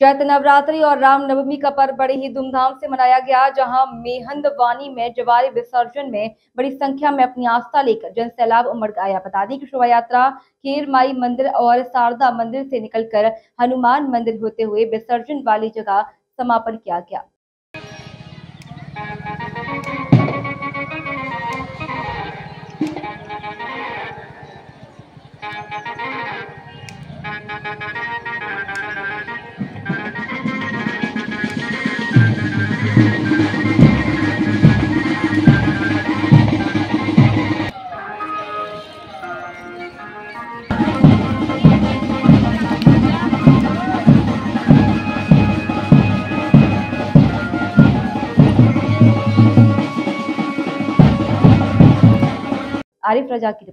चैत्र नवरात्रि और रामनवमी का पर्व बड़े ही धूमधाम से मनाया गया, जहाँ मेहंदवानी में, जवारी विसर्जन में बड़ी संख्या में अपनी आस्था लेकर जन सैलाब उमड़ आया। बता दें कि शोभा यात्रा खेर माई मंदिर और शारदा मंदिर से निकलकर हनुमान मंदिर होते हुए विसर्जन वाली जगह समापन किया गया। आरिफ रजा की